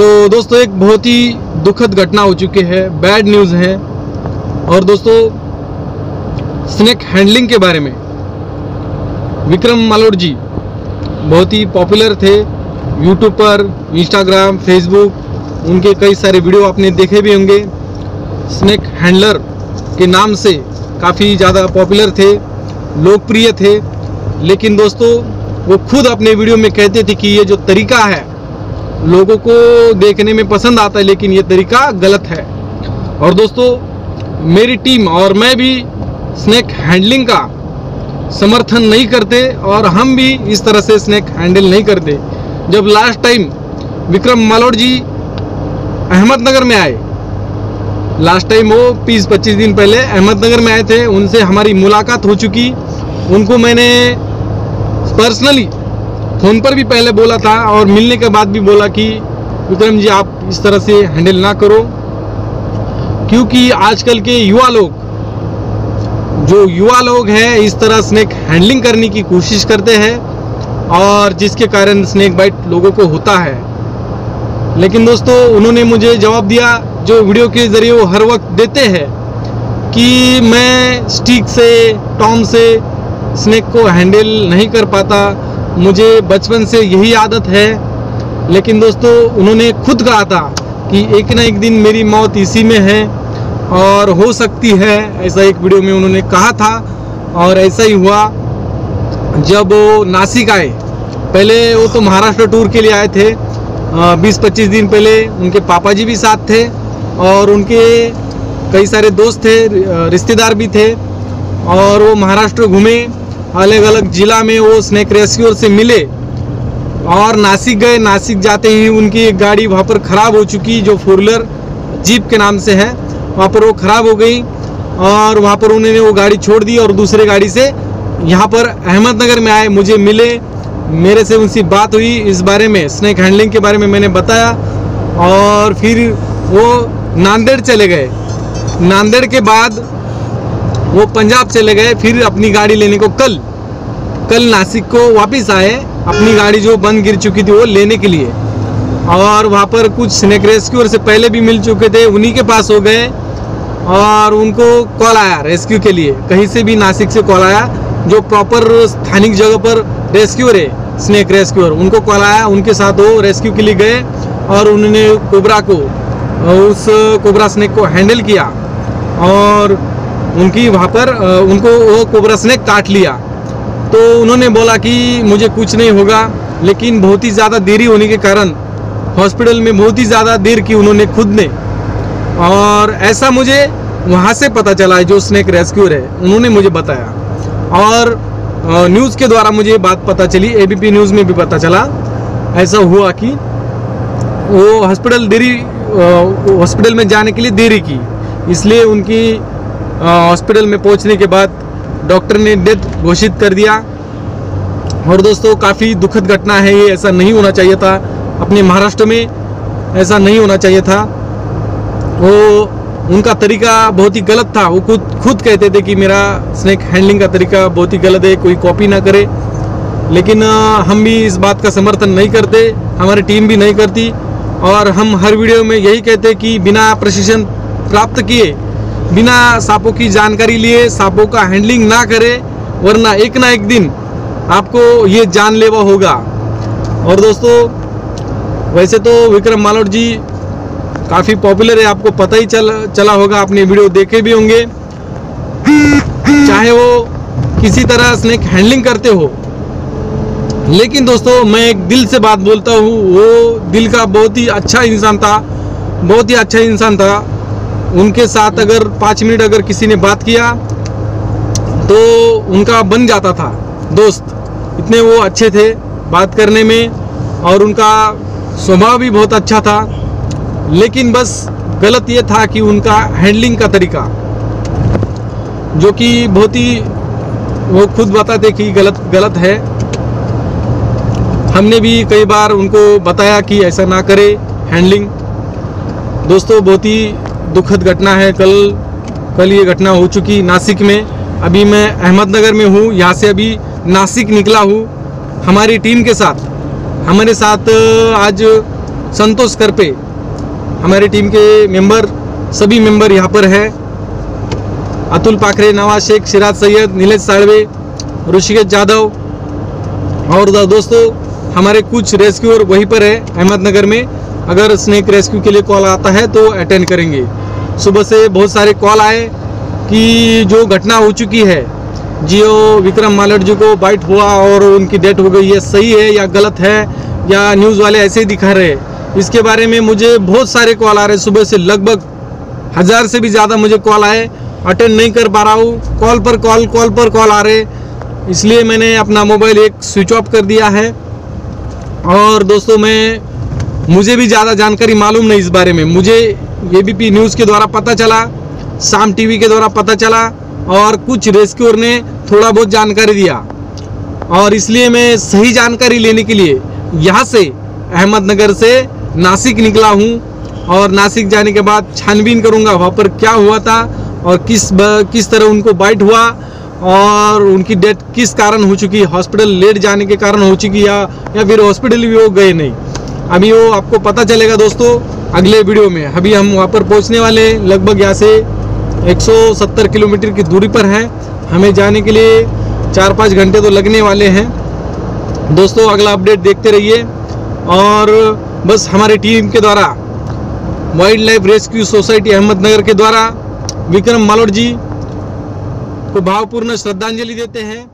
सो so, दोस्तों एक बहुत ही दुखद घटना हो चुकी है। बैड न्यूज़ है। और दोस्तों स्नैक हैंडलिंग के बारे में। विक्रम मालोड जी बहुत ही पॉपुलर थे यूट्यूब पर इंस्टाग्राम फेसबुक उनके कई सारे वीडियो आपने देखे भी होंगे। स्नैक हैंडलर के नाम से काफ़ी ज़्यादा पॉपुलर थे लोकप्रिय थे। लेकिन दोस्तों वो खुद अपने वीडियो में कहते थे कि ये जो तरीका है लोगों को देखने में पसंद आता है, लेकिन ये तरीका गलत है। और दोस्तों, मेरी टीम और मैं भी स्नैक हैंडलिंग का समर्थन नहीं करते और हम भी इस तरह से स्नैक हैंडल नहीं करते। जब लास्ट टाइम विक्रम मालोड जी अहमदनगर में आए लास्ट टाइम वो बीस पच्चीस दिन पहले अहमदनगर में आए थे, उनसे हमारी मुलाकात हो चुकी। उनको मैंने पर्सनली फ़ोन पर भी पहले बोला था और मिलने के बाद भी बोला कि, विक्रम जी, आप इस तरह से हैंडल ना करो। क्योंकि आजकल के युवा लोग, जो युवा लोग हैं, इस तरह स्नैक हैंडलिंग करने की कोशिश करते हैं और जिसके कारण स्नैक बाइट लोगों को होता है। लेकिन दोस्तों, उन्होंने मुझे जवाब दिया, जो वीडियो के ज़रिए वो हर वक्त देते हैं कि मैं स्टिक से टॉम से स्नैक को हैंडल नहीं कर पाता। मुझे बचपन से यही आदत है, लेकिन दोस्तों, उन्होंने खुद कहा था कि एक ना एक दिन मेरी मौत इसी में है और हो सकती है, ऐसा एक वीडियो में उन्होंने कहा था और ऐसा ही हुआ। जब वो नासिक आए, पहले वो तो महाराष्ट्र टूर के लिए आए थे। बीस पच्चीस दिन पहले उनके पापा जी भी साथ थे और उनके कई सारे दोस्त थे, रिश्तेदार भी थे और वो महाराष्ट्र घूमे। अलग अलग ज़िला में वो स्नैक रेस्क्यूर से मिले और नासिक गए। नासिक जाते ही उनकी एक गाड़ी वहाँ पर ख़राब हो चुकी, जो फोर व्हीलर जीप के नाम से है, वहाँ पर वो ख़राब हो गई और वहाँ पर उन्होंने वो गाड़ी छोड़ दी और दूसरे गाड़ी से यहाँ पर अहमदनगर में आए, मुझे मिले। मेरे से उनसे बात हुई। इस बारे में स्नैक हैंडलिंग के बारे में मैंने बताया और फिर वो नांदेड़ चले गए। नांदेड़ के बाद वो पंजाब चले गए, फिर अपनी गाड़ी लेने को कल कल नासिक को वापस आए, अपनी गाड़ी जो बंद गिर चुकी थी वो लेने के लिए। और वहाँ पर कुछ स्नैक रेस्क्यूअर से पहले भी मिल चुके थे, उन्हीं के पास हो गए, और उनको कॉल आया रेस्क्यू के लिए। कहीं से भी नासिक से कॉल आया, जो प्रॉपर स्थानिक जगह पर रेस्क्यूअर है स्नैक रेस्क्यूअर उनको कॉल आया, उनके साथ वो रेस्क्यू के लिए गए, और उन्होंने कोबरा को, उस कोबरा स्नैक को हैंडल किया। और उनकी वहाँ पर उनको वो कोबरा स्नैक काट लिया। तो उन्होंने बोला कि मुझे कुछ नहीं होगा, लेकिन बहुत ही ज़्यादा देरी होने के कारण हॉस्पिटल में बहुत ही ज़्यादा देर की उन्होंने खुद ने। और ऐसा मुझे वहाँ से पता चला है जो स्नैक रेस्क्यूर है, उन्होंने मुझे बताया। और न्यूज़ के द्वारा मुझे बात पता चली, एबीपी न्यूज़ में भी पता चला। ऐसा हुआ कि वो हॉस्पिटल देरी हॉस्पिटल में जाने के लिए देरी की, इसलिए उनकी हॉस्पिटल में पहुँचने के बाद डॉक्टर ने डेथ घोषित कर दिया। और दोस्तों, काफ़ी दुखद घटना है ये, ऐसा नहीं होना चाहिए था। अपने महाराष्ट्र में ऐसा नहीं होना चाहिए था। वो, उनका तरीका बहुत ही गलत था। वो खुद खुद कहते थे कि मेरा स्नैक हैंडलिंग का तरीका बहुत ही गलत है, कोई कॉपी ना करे। लेकिन हम भी इस बात का समर्थन नहीं करते, हमारी टीम भी नहीं करती। और हम हर वीडियो में यही कहते कि बिना प्रशिक्षण प्राप्त किए बिना सांपों की जानकारी लिए, सांपों का हैंडलिंग ना करें, वरना एक ना एक दिन आपको ये जानलेवा होगा। और दोस्तों, वैसे तो विक्रम मालोट जी काफ़ी पॉपुलर है, आपको पता ही चल, चला होगा, आपने वीडियो देखे भी होंगे। चाहे वो किसी तरह स्नैक हैंडलिंग करते हो। लेकिन दोस्तों, मैं एक दिल से बात बोलता हूँ, वो दिल का बहुत ही अच्छा इंसान था, बहुत ही अच्छा इंसान था। उनके साथ अगर पाँच मिनट अगर किसी ने बात किया तो उनका बन जाता था दोस्त। इतने वो अच्छे थे बात करने में, और उनका स्वभाव भी बहुत अच्छा था। लेकिन बस गलत ये था कि उनका हैंडलिंग का तरीका, जो कि बहुत ही वो खुद बताते कि गलत गलत है। हमने भी कई बार उनको बताया कि ऐसा ना करे हैंडलिंग दोस्तों, बहुत ही दुखद घटना है। कल कल ये घटना हो चुकी नासिक में। अभी मैं अहमदनगर में हूँ, यहाँ से अभी नासिक निकला हूँ। हमारी टीम के साथ, हमारे साथ आज संतोष करपे, हमारी टीम के मेंबर, सभी मेंबर यहाँ पर है। अतुल पाखरे, नवाज़ शेख, सिराज सैयद, नीलेश साड़वे ऋषिकेश यादव और दोस्तों, हमारे कुछ रेस्क्यूअर वहीं पर है अहमदनगर में। अगर स्नेक रेस्क्यू के लिए कॉल आता है तो अटेंड करेंगे। सुबह से बहुत सारे कॉल आए कि जो घटना हो चुकी है, जियो विक्रम मालट जी को बाइट हुआ और उनकी डेथ हो गई, ये सही है या गलत है, या न्यूज़ वाले ऐसे ही दिखा रहे हैं। इसके बारे में मुझे बहुत सारे कॉल आ रहे हैं। सुबह से लगभग हज़ार से भी ज़्यादा मुझे कॉल आए। अटेंड नहीं कर पा रहा हूँ। कॉल पर कॉल कॉल पर कॉल आ रहे इसलिए मैंने अपना मोबाइल एक स्विच ऑफ़ कर दिया है। और दोस्तों, मैं मुझे भी ज़्यादा जानकारी मालूम नहीं इस बारे में। मुझे एबीपी न्यूज़ के द्वारा पता चला, शाम टीवी के द्वारा पता चला और कुछ रेस्क्यूअर ने थोड़ा बहुत जानकारी दिया। और इसलिए मैं सही जानकारी लेने के लिए यहाँ से अहमदनगर से नासिक निकला हूँ और नासिक जाने के बाद छानबीन करूँगा, वहाँ पर क्या हुआ था और किस किस तरह उनको बाइट हुआ और उनकी डेथ किस कारण हो चुकी हॉस्पिटल लेट जाने के कारण हो चुकी या या फिर हॉस्पिटल भी वो गए नहीं। अभी वो आपको पता चलेगा दोस्तों, अगले वीडियो में। अभी हम वहाँ पर पहुँचने वाले लगभग यहाँ से 170 किलोमीटर की दूरी पर है। हमें जाने के लिए चार पाँच घंटे तो लगने वाले हैं। दोस्तों, अगला अपडेट देखते रहिए। और बस हमारी टीम के द्वारा wildlife rescue society Ahmednagar के द्वारा, विक्रम मालोड जी को भावपूर्ण श्रद्धांजलि देते हैं।